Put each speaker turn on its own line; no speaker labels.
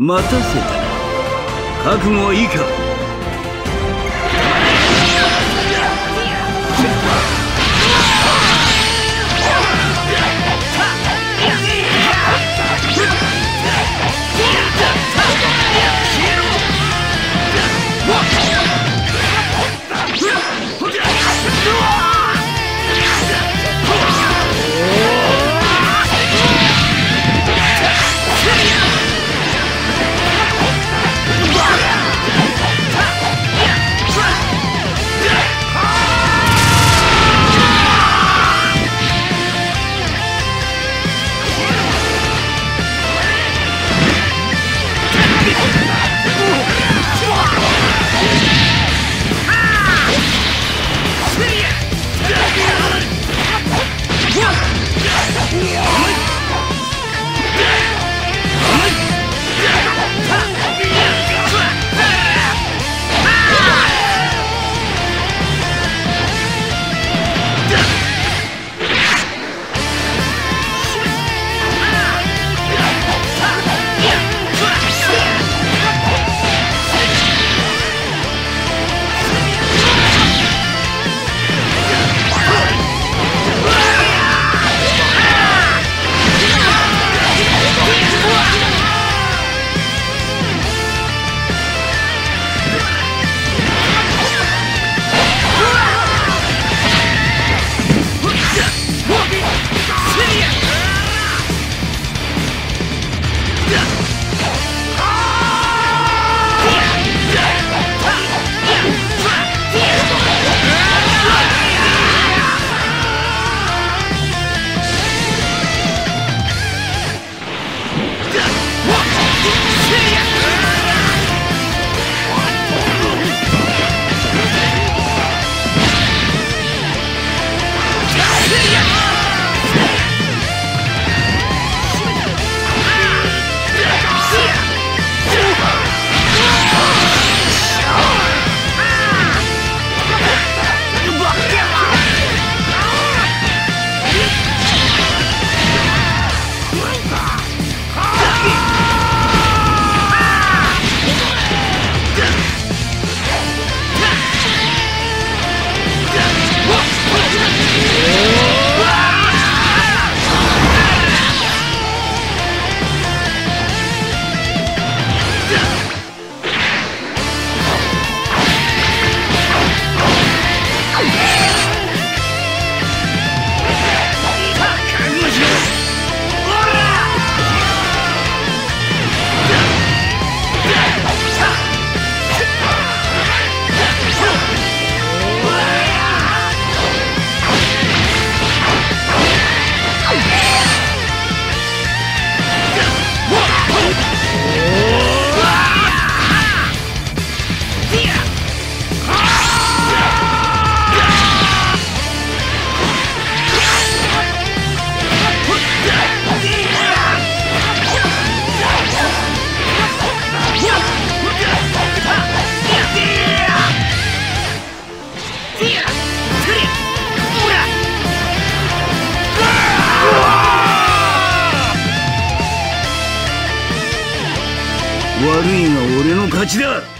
待たせたな。覚悟はいいか？勝ちだ。